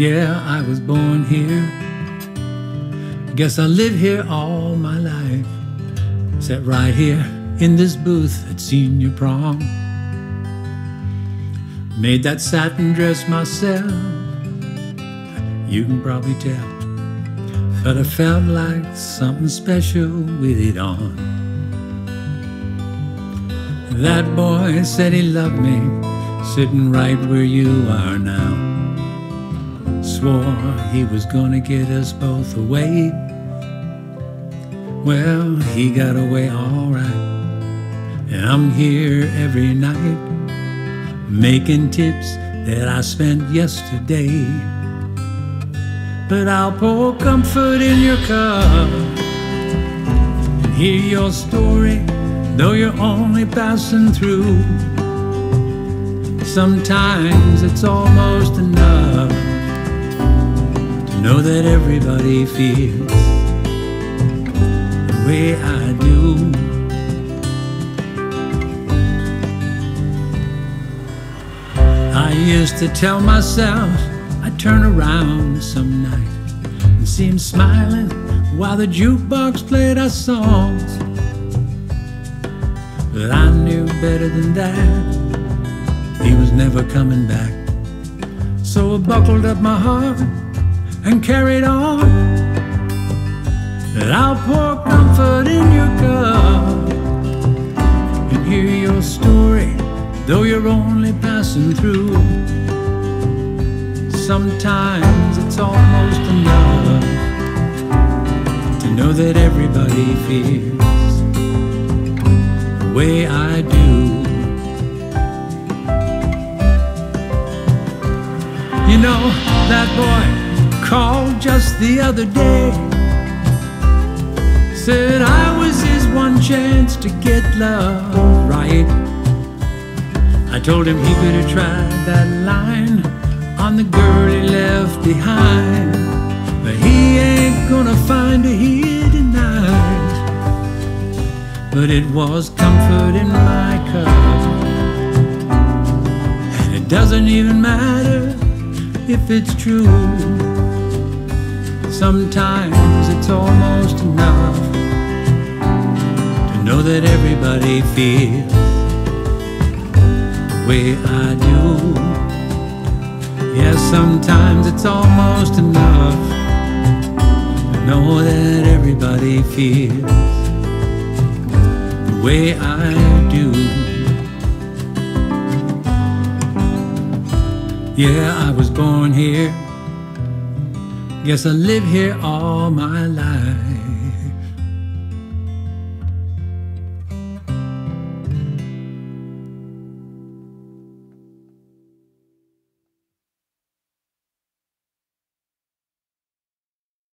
Yeah, I was born here. Guess I live here all my life. Sat right here in this booth at senior prom. Made that satin dress myself. You can probably tell. But I felt like something special with it on. That boy said he loved me, sitting right where you are now swore he was gonna get us both away. Well, he got away alright. And I'm here every night making tips that I spent yesterday. But I'll pour comfort in your cup and hear your story, though you're only passing through. Sometimes it's almost know that everybody feels the way I do. I used to tell myself I'd turn around some night and see him smiling while the jukebox played our songs. But I knew better than that. He was never coming back. So I buckled up my heart and carried on. And I'll pour comfort in your cup and hear your story, though you're only passing through. Sometimes it's almost enough to know that everybody feels the way I do. You know, that boy called just the other day. Said I was his one chance to get love right. I told him he could have tried that line on the girl he left behind. But he ain't gonna find her here tonight. But it was comfort in my cup. And it doesn't even matter if it's true. Sometimes it's almost enough to know that everybody feels the way I do. Yes, sometimes it's almost enough to know that everybody feels the way I do. Yeah, I was born here Guess I live here all my life.